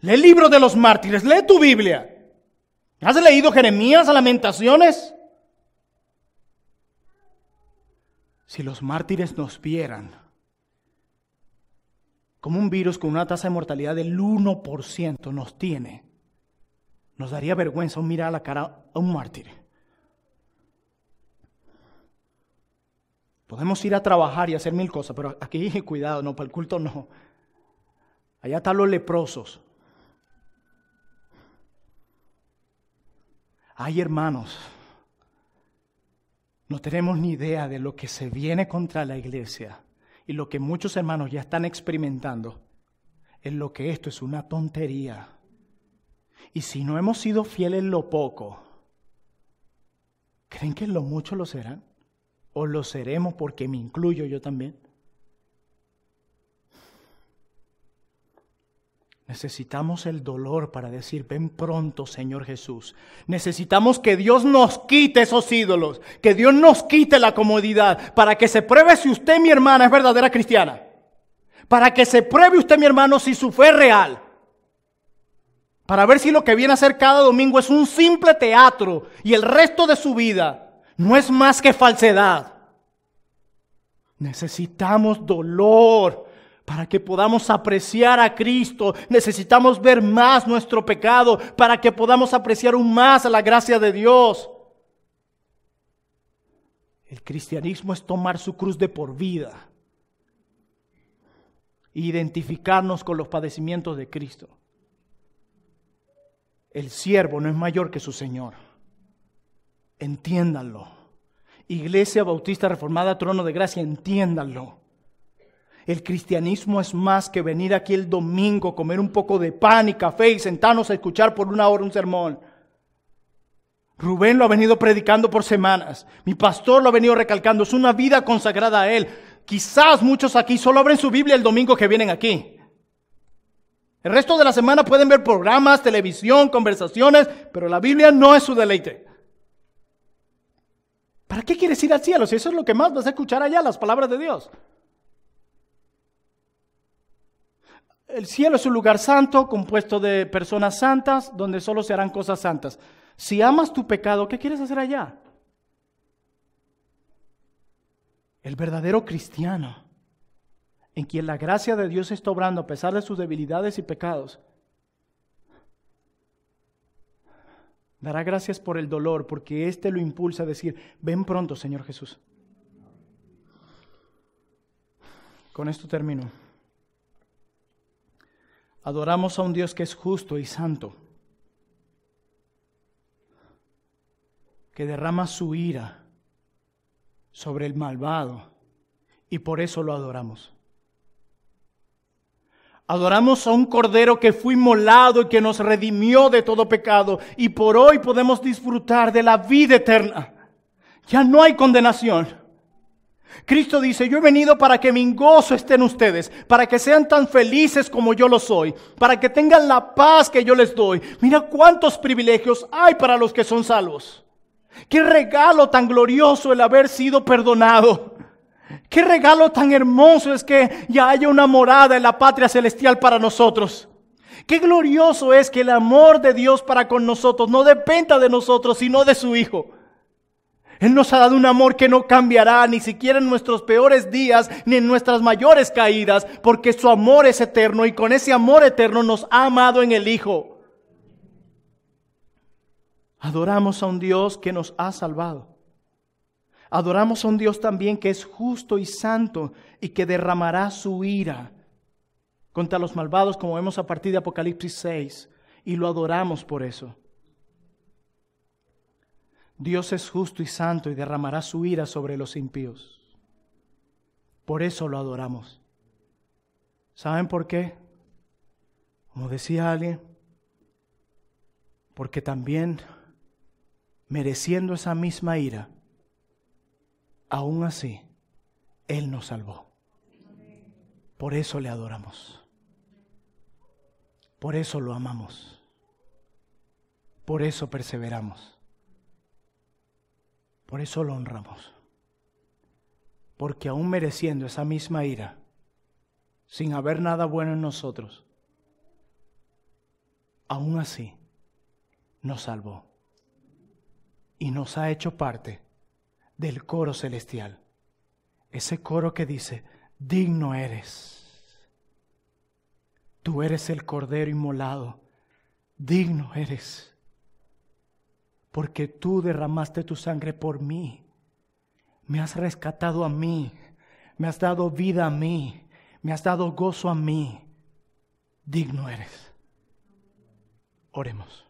Lee el libro de los mártires, lee tu Biblia. ¿Has leído Jeremías, Lamentaciones? Si los mártires nos vieran como un virus con una tasa de mortalidad del 1% nos tiene, nos daría vergüenza mirar a la cara a un mártir. Podemos ir a trabajar y hacer mil cosas, pero aquí [LAUGHS] cuidado, no, para el culto no. Allá están los leprosos. Ay, hermanos, no tenemos ni idea de lo que se viene contra la iglesia y lo que muchos hermanos ya están experimentando es lo que esto es una tontería. Y si no hemos sido fieles en lo poco, ¿creen que en lo mucho lo serán? ¿O lo seremos porque me incluyo yo también? Necesitamos el dolor para decir, ven pronto, Señor Jesús. Necesitamos que Dios nos quite esos ídolos, que Dios nos quite la comodidad, para que se pruebe si usted, mi hermana, es verdadera cristiana. Para que se pruebe usted, mi hermano, si su fe es real. Para ver si lo que viene a hacer cada domingo es un simple teatro y el resto de su vida no es más que falsedad. Necesitamos dolor para que podamos apreciar a Cristo, necesitamos ver más nuestro pecado para que podamos apreciar aún más la gracia de Dios. El cristianismo es tomar su cruz de por vida, identificarnos con los padecimientos de Cristo. El siervo no es mayor que su Señor. Entiéndanlo. Iglesia Bautista Reformada, Trono de Gracia, entiéndanlo. El cristianismo es más que venir aquí el domingo, comer un poco de pan y café y sentarnos a escuchar por una hora un sermón. Rubén lo ha venido predicando por semanas. Mi pastor lo ha venido recalcando. Es una vida consagrada a Él. Quizás muchos aquí solo abren su Biblia el domingo que vienen aquí. El resto de la semana pueden ver programas, televisión, conversaciones, pero la Biblia no es su deleite. ¿Para qué quieres ir al cielo si eso es lo que más vas a escuchar allá, las palabras de Dios? El cielo es un lugar santo, compuesto de personas santas, donde solo se harán cosas santas. Si amas tu pecado, ¿qué quieres hacer allá? El verdadero cristiano, en quien la gracia de Dios está obrando a pesar de sus debilidades y pecados, dará gracias por el dolor, porque éste lo impulsa a decir, ven pronto, Señor Jesús. Con esto termino. Adoramos a un Dios que es justo y santo, que derrama su ira sobre el malvado y por eso lo adoramos. Adoramos a un Cordero que fue inmolado y que nos redimió de todo pecado y por hoy podemos disfrutar de la vida eterna. Ya no hay condenación. Cristo dice, yo he venido para que mi gozo esté en ustedes, para que sean tan felices como yo lo soy, para que tengan la paz que yo les doy. Mira cuántos privilegios hay para los que son salvos. Qué regalo tan glorioso el haber sido perdonado. Qué regalo tan hermoso es que ya haya una morada en la patria celestial para nosotros. Qué glorioso es que el amor de Dios para con nosotros no dependa de nosotros, sino de su Hijo. Él nos ha dado un amor que no cambiará ni siquiera en nuestros peores días ni en nuestras mayores caídas, porque su amor es eterno y con ese amor eterno nos ha amado en el Hijo. Adoramos a un Dios que nos ha salvado. Adoramos a un Dios también que es justo y santo y que derramará su ira contra los malvados, como vemos a partir de Apocalipsis 6, y lo adoramos por eso. Dios es justo y santo y derramará su ira sobre los impíos. Por eso lo adoramos. ¿Saben por qué? Como decía alguien, porque también mereciendo esa misma ira, aún así, Él nos salvó. Por eso le adoramos. Por eso lo amamos. Por eso perseveramos. Por eso lo honramos. Porque aún mereciendo esa misma ira, sin haber nada bueno en nosotros, aún así nos salvó y nos ha hecho parte del coro celestial. Ese coro que dice, digno eres. Tú eres el cordero inmolado, digno eres porque tú derramaste tu sangre por mí. Me has rescatado a mí, me has dado vida a mí, me has dado gozo a mí. Digno eres. Oremos.